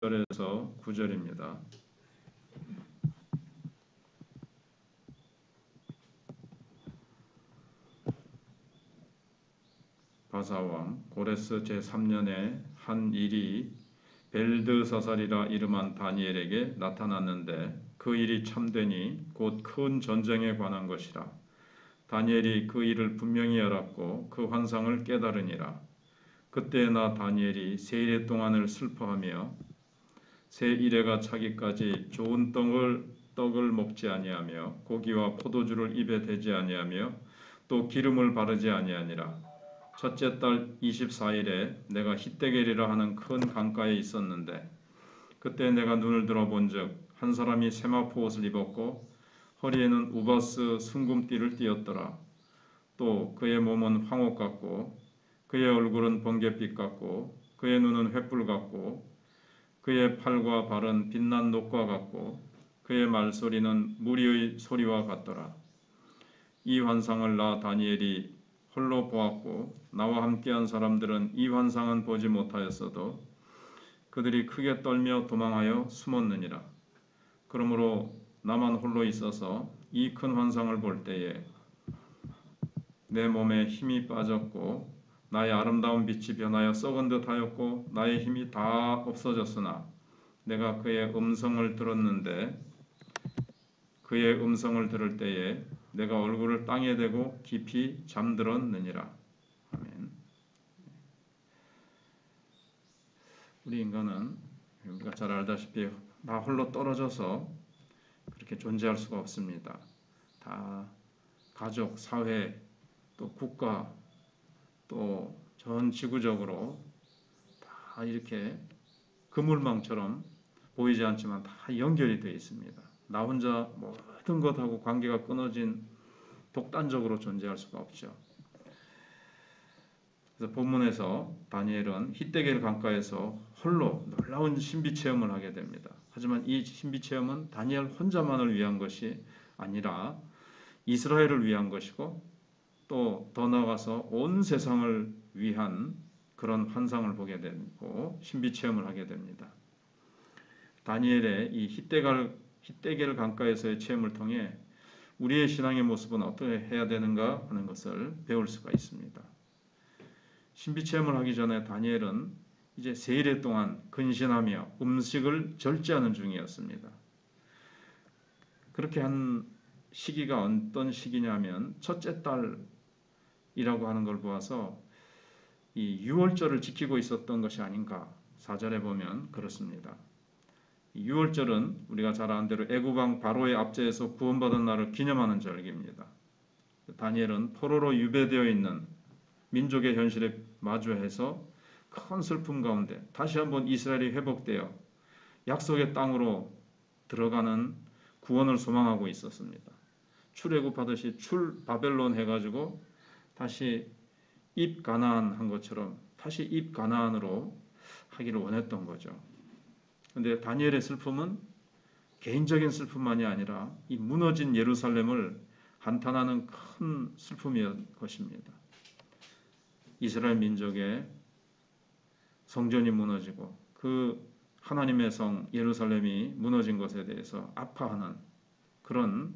절에서 9절입니다. 바사왕 고레스 제3년에 한 일이 벨드사살이라 이름한 다니엘에게 나타났는데 그 일이 참되니 곧 큰 전쟁에 관한 것이라 다니엘이 그 일을 분명히 알았고 그 환상을 깨달으니라 그때 나 다니엘이 세 일의 동안을 슬퍼하며 새 이래가 차기까지 좋은 떡을 떡을 먹지 아니하며 고기와 포도주를 입에 대지 아니하며 또 기름을 바르지 아니하니라. 첫째 달 24일에 내가 히데겔이라 하는 큰 강가에 있었는데 그때 내가 눈을 들어본즉 한 사람이 세마포 옷을 입었고 허리에는 우바스 순금띠를 띠었더라. 또 그의 몸은 황옥 같고 그의 얼굴은 번갯빛 같고 그의 눈은 횃불 같고 그의 팔과 발은 빛난 녹과 같고 그의 말소리는 무리의 소리와 같더라. 이 환상을 나 다니엘이 홀로 보았고 나와 함께한 사람들은 이 환상은 보지 못하였어도 그들이 크게 떨며 도망하여 숨었느니라. 그러므로 나만 홀로 있어서 이 큰 환상을 볼 때에 내 몸에 힘이 빠졌고 나의 아름다운 빛이 변하여 썩은 듯 하였고 나의 힘이 다 없어졌으나 내가 그의 음성을 들었는데 그의 음성을 들을 때에 내가 얼굴을 땅에 대고 깊이 잠들었느니라. 아멘. 우리 인간은 우리가 잘 알다시피 나 홀로 떨어져서 그렇게 존재할 수가 없습니다. 다 가족, 사회, 또 국가, 또 전 지구적으로 다 이렇게 그물망처럼 보이지 않지만 다 연결이 되어 있습니다. 나 혼자 모든 것하고 관계가 끊어진 독단적으로 존재할 수가 없죠. 그래서 본문에서 다니엘은 히데겔 강가에서 홀로 놀라운 신비 체험을 하게 됩니다. 하지만 이 신비 체험은 다니엘 혼자만을 위한 것이 아니라 이스라엘을 위한 것이고 또 더 나아가서 온 세상을 위한 그런 환상을 보게 되고 신비 체험을 하게 됩니다. 다니엘의 이 히데갈 히데겔 강가에서의 체험을 통해 우리의 신앙의 모습은 어떻게 해야 되는가 하는 것을 배울 수가 있습니다. 신비 체험을 하기 전에 다니엘은 이제 세일 동안 근신하며 음식을 절제하는 중이었습니다. 그렇게 한 시기가 어떤 시기냐면 첫째 달 이라고 하는 걸 보아서 이 유월절을 지키고 있었던 것이 아닌가 사절에 보면 그렇습니다. 유월절은 우리가 잘 아는 대로 애국왕 바로의 압제에서 구원받은 날을 기념하는 절기입니다. 다니엘은 포로로 유배되어 있는 민족의 현실에 마주해서 큰 슬픔 가운데 다시 한번 이스라엘이 회복되어 약속의 땅으로 들어가는 구원을 소망하고 있었습니다. 출애굽하듯이 출 바벨론 해가지고 다시 입 가나안 한 것처럼 다시 입 가나안으로 하기를 원했던 거죠. 근데 다니엘의 슬픔은 개인적인 슬픔만이 아니라 이 무너진 예루살렘을 한탄하는 큰 슬픔이었 것입니다. 이스라엘 민족의 성전이 무너지고 그 하나님의 성 예루살렘이 무너진 것에 대해서 아파하는 그런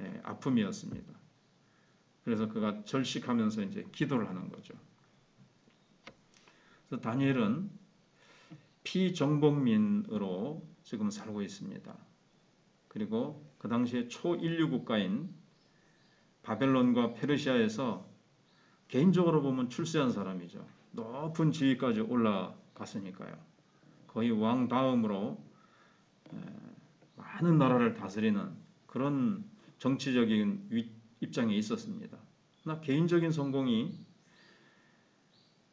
예, 아픔이었습니다. 그래서 그가 절식하면서 이제 기도를 하는 거죠. 그래서 다니엘은 피정복민으로 지금 살고 있습니다. 그리고 그 당시에 초인류 국가인 바벨론과 페르시아에서 개인적으로 보면 출세한 사람이죠. 높은 지위까지 올라갔으니까요. 거의 왕 다음으로 많은 나라를 다스리는 그런 정치적인 입장에 있었습니다. 나 개인적인 성공이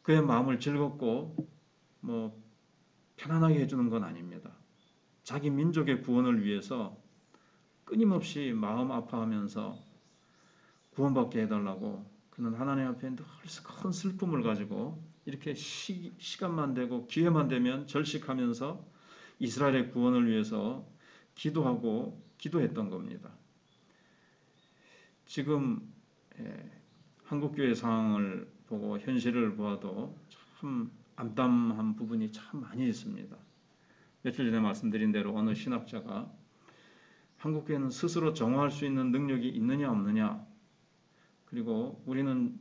그의 마음을 즐겁고 뭐 편안하게 해주는 건 아닙니다. 자기 민족의 구원을 위해서 끊임없이 마음 아파하면서 구원받게 해달라고 그는 하나님 앞에 큰 슬픔을 가지고 이렇게 시, 시간만 되고 기회만 되면 절식하면서 이스라엘의 구원을 위해서 기도하고 기도했던 겁니다. 지금 예, 한국교회 상황을 보고 현실을 보아도 참 암담한 부분이 참 많이 있습니다. 며칠 전에 말씀드린 대로 어느 신학자가 한국교회는 스스로 정화할 수 있는 능력이 있느냐 없느냐 그리고 우리는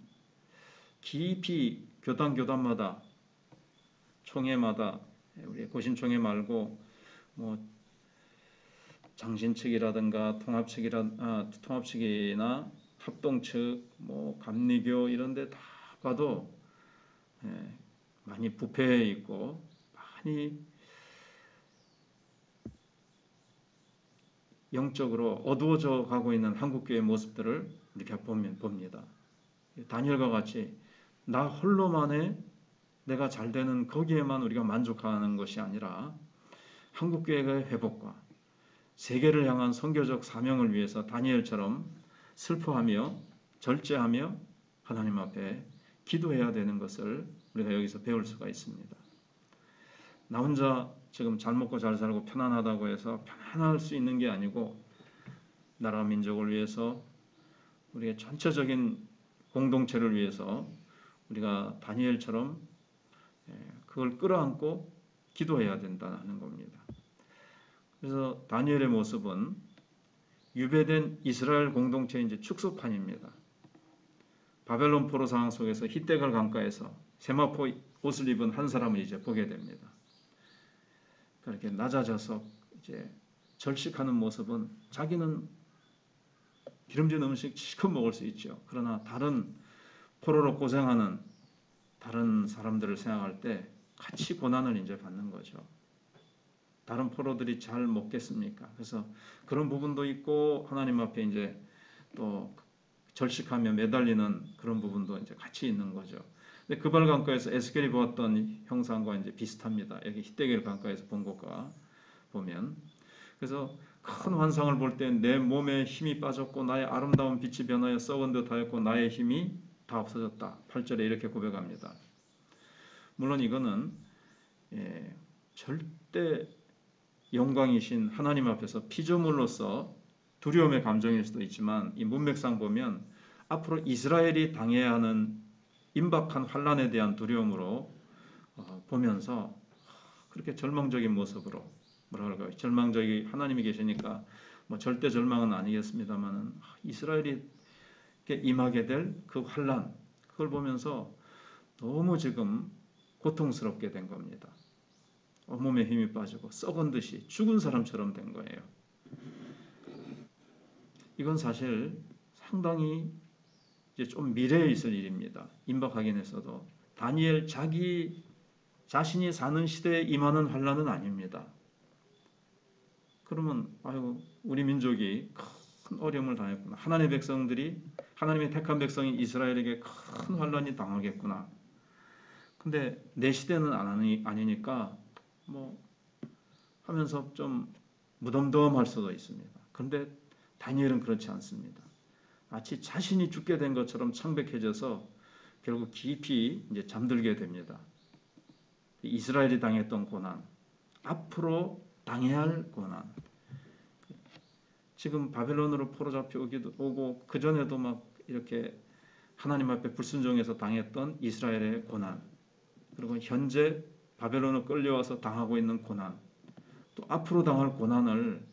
깊이 교단 교단마다 총회마다 우리 고신총회 말고 뭐 장신 측이라든가 통합 측이라 아, 통합 측이나 합동 측, 뭐 감리교 이런데 다 가도 예, 많이 부패해 있고 많이 영적으로 어두워져 가고 있는 한국교회 모습들을 이렇게 보면 봅니다. 다니엘과 같이 나 홀로만의 내가 잘 되는 거기에만 우리가 만족하는 것이 아니라 한국교회의 회복과 세계를 향한 선교적 사명을 위해서 다니엘처럼 슬퍼하며 절제하며 하나님 앞에 기도해야 되는 것을 우리가 여기서 배울 수가 있습니다. 나 혼자 지금 잘 먹고 잘 살고 편안하다고 해서 편안할 수 있는 게 아니고 나라 민족을 위해서 우리의 전체적인 공동체를 위해서 우리가 다니엘처럼 예, 그걸 끌어안고 기도해야 된다는 겁니다. 그래서 다니엘의 모습은 유배된 이스라엘 공동체의 이제 축소판입니다. 바벨론 포로 상황 속에서 히데갈 강가에서 세마포 옷을 입은 한 사람을 이제 보게 됩니다. 그렇게 낮아져서 이제 절식하는 모습은 자기는 기름진 음식 실컷 먹을 수 있죠. 그러나 다른 포로로 고생하는 다른 사람들을 생각할 때 같이 고난을 이제 받는 거죠. 다른 포로들이 잘 먹겠습니까? 그래서 그런 부분도 있고 하나님 앞에 이제 또 절식하며 매달리는 그런 부분도 이제 같이 있는 거죠. 근데 그발 강가에서 에스겔이 보았던 형상과 이제 비슷합니다. 여기 히데겔 강가에서 본 것과 보면 그래서 큰 환상을 볼 때 내 몸에 힘이 빠졌고 나의 아름다운 빛이 변하여 썩은 듯하였고 나의 힘이 다 없어졌다. 8절에 이렇게 고백합니다. 물론 이거는 예, 절대 영광이신 하나님 앞에서 피조물로서 두려움의 감정일 수도 있지만 이 문맥상 보면 앞으로 이스라엘이 당해야 하는 임박한 환란에 대한 두려움으로 어, 보면서 그렇게 절망적인 모습으로 뭐라 그럴까요? 절망적이 하나님이 계시니까 뭐 절대 절망은 아니겠습니다만은 이스라엘이 임하게 될 그 환란 그걸 보면서 너무 지금 고통스럽게 된 겁니다. 온몸에 힘이 빠지고 썩은 듯이 죽은 사람처럼 된 거예요. 이건 사실 상당히 이제 좀 미래에 있을 일입니다. 임박하긴 했어도 다니엘 자기 자신이 사는 시대에 임하는 환란은 아닙니다. 그러면 아유 우리 민족이 큰 어려움을 당했구나. 하나님의 백성들이 하나님의 택한 백성이 이스라엘에게 큰 환란이 당하겠구나. 근데 내 시대는 아니, 아니니까 뭐 하면서 좀 무덤덤할 수도 있습니다. 그런데 다니엘은 그렇지 않습니다. 마치 자신이 죽게 된 것처럼 창백해져서 결국 깊이 이제 잠들게 됩니다. 이스라엘이 당했던 고난, 앞으로 당해야 할 고난. 지금 바벨론으로 포로 잡혀 오기도 오고 그 전에도 막 이렇게 하나님 앞에 불순종해서 당했던 이스라엘의 고난. 그리고 현재 바벨론으로 끌려와서 당하고 있는 고난. 또 앞으로 당할 고난을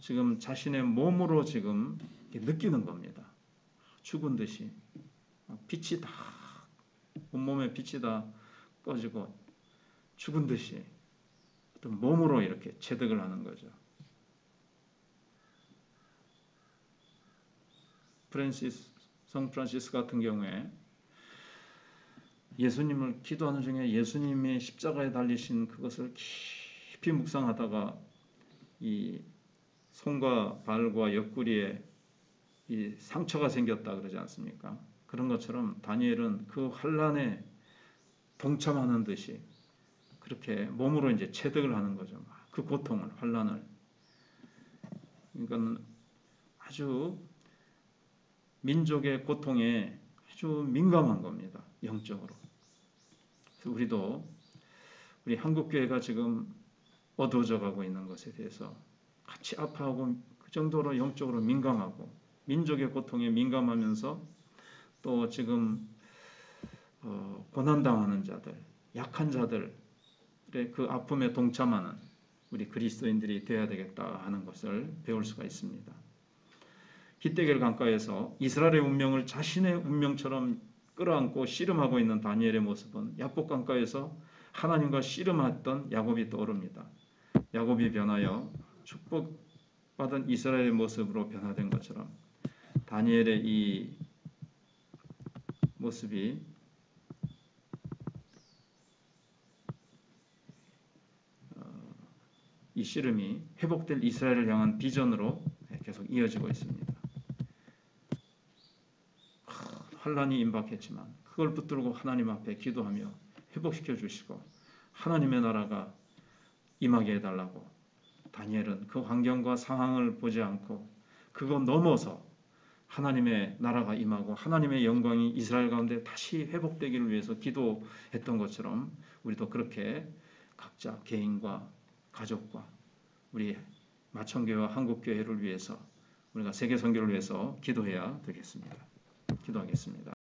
지금 자신의 몸으로 지금 느끼는 겁니다. 죽은 듯이 빛이 다 온몸에 빛이 다 꺼지고 죽은 듯이 어떤 몸으로 이렇게 체득을 하는 거죠. 프란시스 성 프란시스 같은 경우에 예수님을 기도하는 중에 예수님의 십자가에 달리신 그것을 깊이 묵상하다가 이 손과 발과 옆구리에 이 상처가 생겼다 그러지 않습니까? 그런 것처럼 다니엘은 그 환란에 동참하는 듯이 그렇게 몸으로 이제 체득을 하는 거죠. 그 고통을 환란을. 그러니까 아주 민족의 고통에 아주 민감한 겁니다. 영적으로. 우리도 우리 한국 교회가 지금 어두워져 가고 있는 것에 대해서 같이 아파하고 그 정도로 영적으로 민감하고 민족의 고통에 민감하면서 또 지금 어, 고난당하는 자들, 약한 자들의 그 아픔에 동참하는 우리 그리스도인들이 되어야 되겠다 하는 것을 배울 수가 있습니다. 히데겔 강가에서 이스라엘의 운명을 자신의 운명처럼 끌어안고 씨름하고 있는 다니엘의 모습은 야복 강가에서 하나님과 씨름했던 야곱이 떠오릅니다. 야곱이 변하여 축복받은 이스라엘의 모습으로 변화된 것처럼 다니엘의 이 모습이 어, 이 씨름이 회복될 이스라엘을 향한 비전으로 계속 이어지고 있습니다. 환란이 임박했지만 그걸 붙들고 하나님 앞에 기도하며 회복시켜 주시고 하나님의 나라가 임하게 해달라고 다니엘은 그 환경과 상황을 보지 않고 그거 넘어서 하나님의 나라가 임하고 하나님의 영광이 이스라엘 가운데 다시 회복되기를 위해서 기도했던 것처럼 우리도 그렇게 각자 개인과 가족과 우리 마천교회와 한국교회를 위해서 우리가 세계 선교를 위해서 기도해야 되겠습니다. 기도하겠습니다.